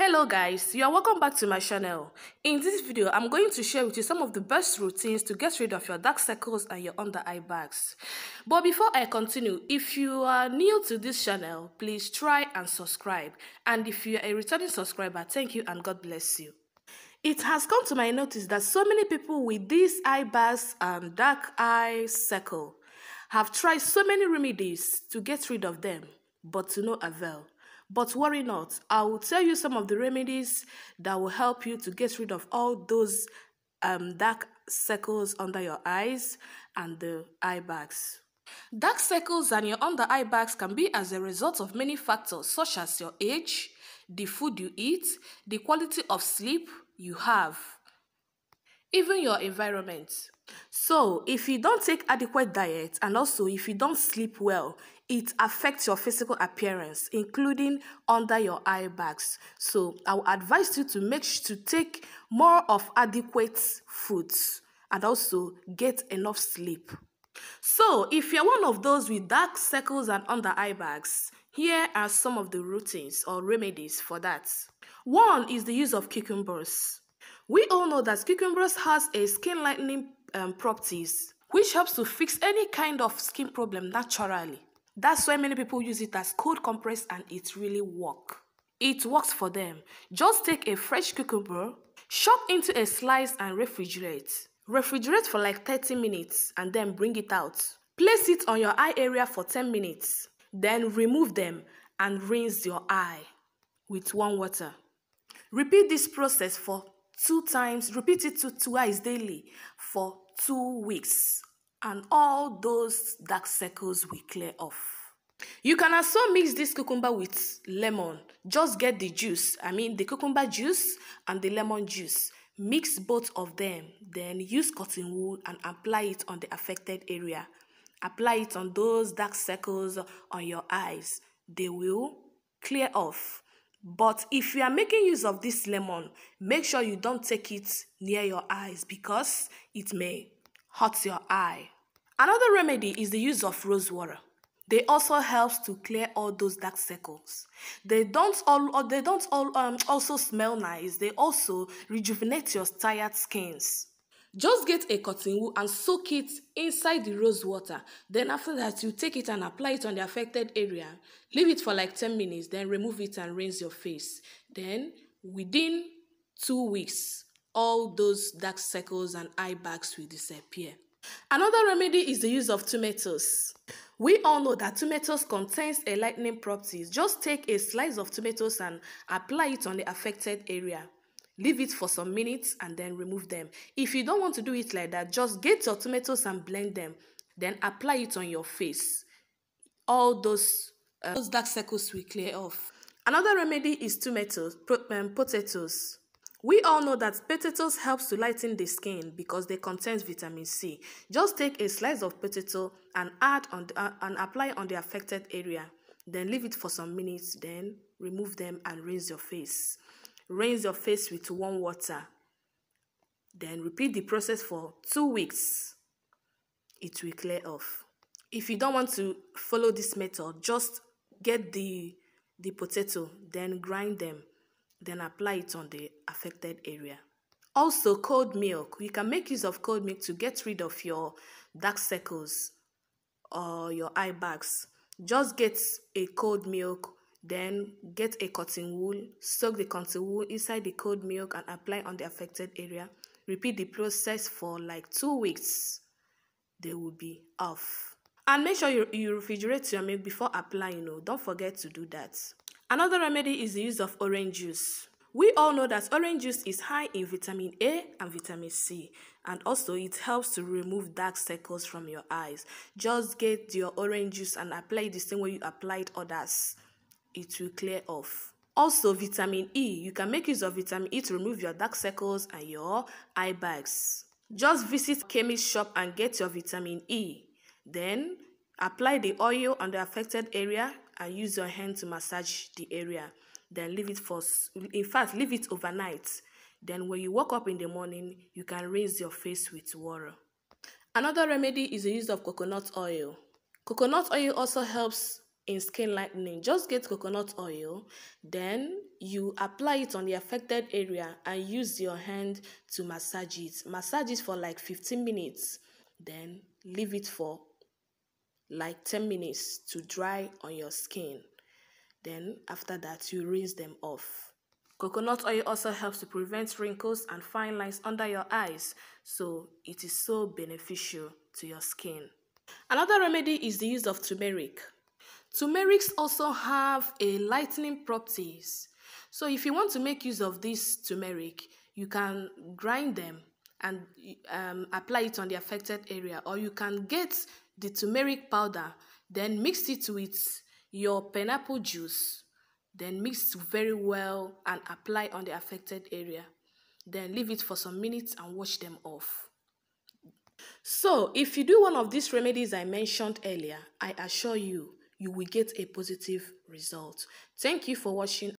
Hello guys, you are welcome back to my channel. In this video, I'm going to share with you some of the best routines to get rid of your dark circles and your under eye bags. But before I continue, if you are new to this channel, please try and subscribe. And if you are a returning subscriber, thank you and God bless you. It has come to my notice that so many people with these eye bags and dark eye circle have tried so many remedies to get rid of them, but to no avail. But worry not, I will tell you some of the remedies that will help you to get rid of all those um, dark circles under your eyes and the eye bags. Dark circles and your under eye bags can be as a result of many factors such as your age, the food you eat, the quality of sleep you have, even your environment. So, if you don't take adequate diet and also if you don't sleep well, it affects your physical appearance, including under your eye bags. So, I will advise you to make sure to take more of adequate foods and also get enough sleep. So, if you're one of those with dark circles and under eye bags, here are some of the routines or remedies for that. One is the use of cucumbers. We all know that cucumbers has a skin lightening um, properties which helps to fix any kind of skin problem naturally. That's why many people use it as cold compress and it really work. It works for them. Just take a fresh cucumber, chop into a slice and refrigerate. Refrigerate for like 30 minutes and then bring it out. Place it on your eye area for 10 minutes. Then remove them and rinse your eye with warm water. Repeat this process for two times, repeat it to twice daily for two weeks, and all those dark circles will clear off. You can also mix this cucumber with lemon. Just get the juice, I mean the cucumber juice and the lemon juice. Mix both of them, then use cotton wool and apply it on the affected area. Apply it on those dark circles on your eyes. They will clear off. But if you are making use of this lemon, make sure you don't take it near your eyes because it may hurt your eye. Another remedy is the use of rose water. They also helps to clear all those dark circles. They don't all they don't all um, also smell nice. They also rejuvenate your tired skins. Just get a cotton wool and soak it inside the rose water. Then after that, you take it and apply it on the affected area. Leave it for like 10 minutes, then remove it and rinse your face. Then within two weeks, all those dark circles and eye bags will disappear. Another remedy is the use of tomatoes. We all know that tomatoes contains a lightening properties. Just take a slice of tomatoes and apply it on the affected area. Leave it for some minutes and then remove them. If you don't want to do it like that, just get your tomatoes and blend them. Then apply it on your face. All those, uh, those dark circles will clear off. Another remedy is tomatoes, um, potatoes. We all know that potatoes helps to lighten the skin because they contain vitamin C. Just take a slice of potato and add on the, uh, and apply on the affected area. Then leave it for some minutes. Then remove them and rinse your face. Rinse your face with warm water. Then repeat the process for two weeks. It will clear off. If you don't want to follow this method, just get the, the potato, then grind them, then apply it on the affected area. Also, cold milk. You can make use of cold milk to get rid of your dark circles or your eye bags. Just get a cold milk then get a cotton wool, soak the cotton wool inside the cold milk and apply on the affected area. Repeat the process for like two weeks. They will be off. And make sure you, you refrigerate your milk before applying. You know, don't forget to do that. Another remedy is the use of orange juice. We all know that orange juice is high in vitamin A and vitamin C, and also it helps to remove dark circles from your eyes. Just get your orange juice and apply the same way you applied others it will clear off. Also, vitamin E. You can make use of vitamin E to remove your dark circles and your eye bags. Just visit chemist shop and get your vitamin E. Then apply the oil on the affected area and use your hand to massage the area. Then leave it for, in fact, leave it overnight. Then when you wake up in the morning, you can rinse your face with water. Another remedy is the use of coconut oil. Coconut oil also helps in skin lightening. Just get coconut oil, then you apply it on the affected area and use your hand to massage it. Massage it for like 15 minutes, then leave it for like 10 minutes to dry on your skin. Then after that, you rinse them off. Coconut oil also helps to prevent wrinkles and fine lines under your eyes, so it is so beneficial to your skin. Another remedy is the use of turmeric. Turmerics also have a lightening properties. So if you want to make use of this turmeric, you can grind them and um, apply it on the affected area or you can get the turmeric powder then mix it with your pineapple juice then mix very well and apply on the affected area. Then leave it for some minutes and wash them off. So if you do one of these remedies i mentioned earlier i assure you you will get a positive result. Thank you for watching